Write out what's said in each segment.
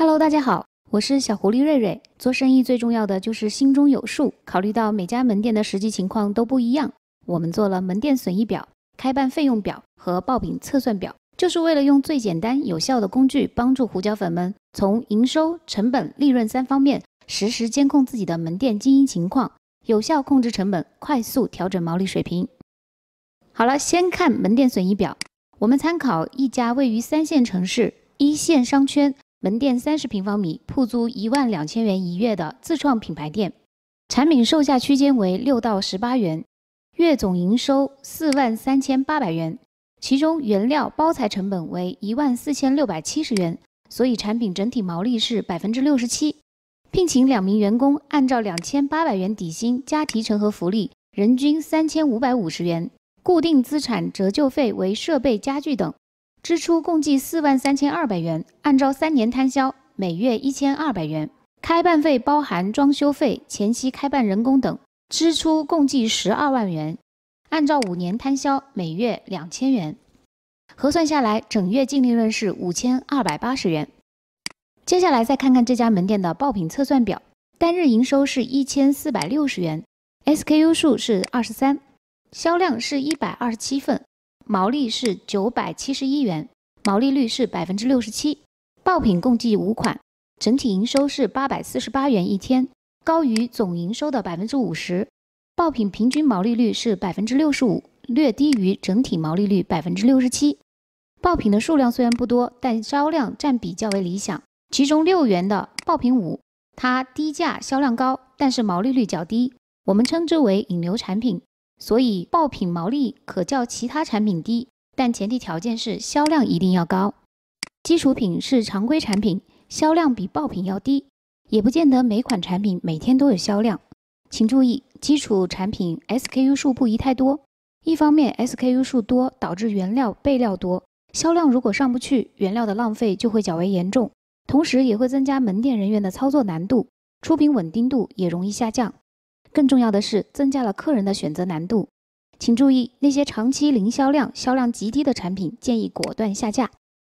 Hello，大家好，我是小狐狸瑞瑞。做生意最重要的就是心中有数，考虑到每家门店的实际情况都不一样，我们做了门店损益表、开办费用表和爆品测算表，就是为了用最简单有效的工具，帮助胡椒粉们从营收、成本、利润三方面实时监控自己的门店经营情况，有效控制成本，快速调整毛利水平。好了，先看门店损益表。我们参考一家位于三线城市一线商圈、门店三十平方米、铺租一万两千元一月的自创品牌店，产品售价区间为六到十八元，月总营收四万三千八百元，其中原料包材成本为一万四千六百七十元，所以产品整体毛利是百分之六十七。聘请两名员工，按照两千八百元底薪加提成和福利，人均三千五百五十元。固定资产折旧费为设备、家具等，支出共计四万三千二百元，按照三年摊销，每月一千二百元。开办费包含装修费、前期开办人工等，支出共计十二万元，按照五年摊销，每月两千元。核算下来，整月净利润是五千二百八十元。接下来再看看这家门店的爆品测算表，单日营收是一千四百六十元，SKU 数是二十三。销量是一百二十七份，毛利是九百七十一元，毛利率是百分之六十七。爆品共计五款，整体营收是八百四十八元一天，高于总营收的百分之五十。爆品平均毛利率是百分之六十五，略低于整体毛利率百分之六十七。爆品的数量虽然不多，但销量占比较为理想。其中六元的爆品五，它低价销量高，但是毛利率较低，我们称之为引流产品。所以爆品毛利可较其他产品低，但前提条件是销量一定要高。基础品是常规产品，销量比爆品要低，也不见得每款产品每天都有销量。请注意，基础产品 SKU 数不宜太多。一方面 SKU 数多导致原料备料多，销量如果上不去，原料的浪费就会较为严重，同时也会增加门店人员的操作难度，出品稳定度也容易下降。更重要的是，增加了客人的选择难度。请注意，那些长期零销量、销量极低的产品，建议果断下架。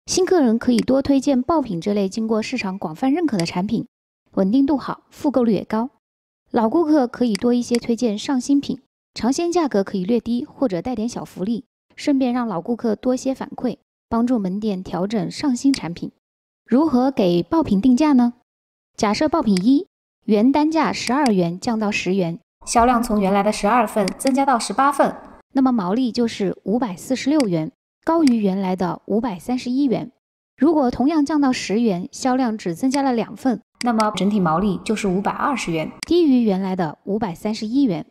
新客人可以多推荐爆品这类经过市场广泛认可的产品，稳定度好，复购率也高。老顾客可以多一些推荐上新品，尝鲜价格可以略低或者带点小福利，顺便让老顾客多些反馈，帮助门店调整上新产品。如何给爆品定价呢？假设爆品一。原单价十二元降到十元，销量从原来的十二份增加到十八份，那么毛利就是五百四十六元，高于原来的五百三十一元。如果同样降到十元，销量只增加了两份，那么整体毛利就是五百二十元，低于原来的五百三十一元。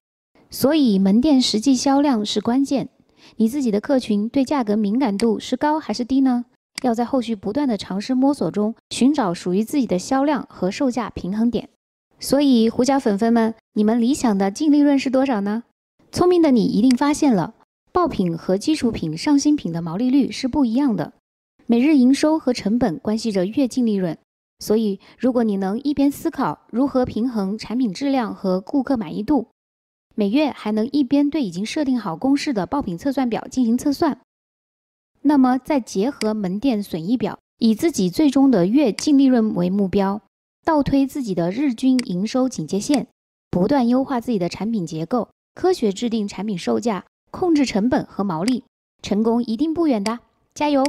所以门店实际销量是关键，你自己的客群对价格敏感度是高还是低呢？要在后续不断的尝试摸索中，寻找属于自己的销量和售价平衡点。所以，胡椒粉粉们，你们理想的净利润是多少呢？聪明的你一定发现了，爆品和基础品、上新品的毛利率是不一样的。每日营收和成本关系着月净利润。所以，如果你能一边思考如何平衡产品质量和顾客满意度，每月还能一边对已经设定好公式的爆品测算表进行测算，那么再结合门店损益表，以自己最终的月净利润为目标。倒推自己的日均营收警戒线，不断优化自己的产品结构，科学制定产品售价，控制成本和毛利，成功一定不远的，加油！